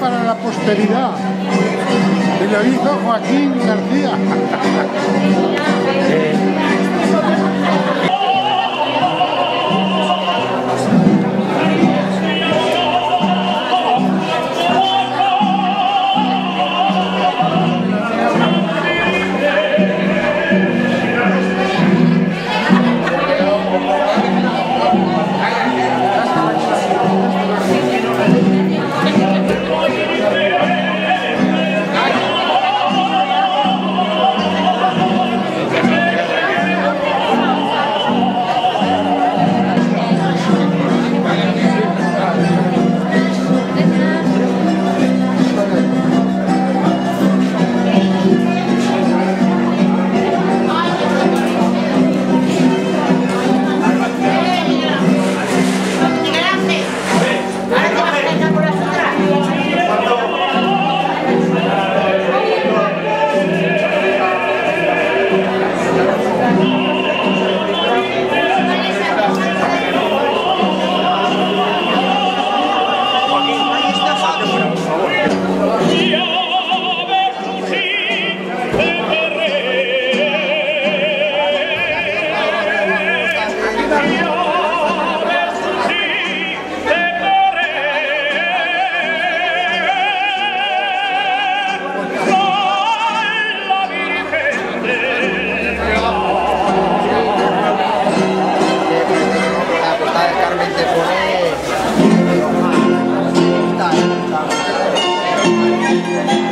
para la posteridad. Y lo hizo Joaquín García. phát cho một đậu xấu Música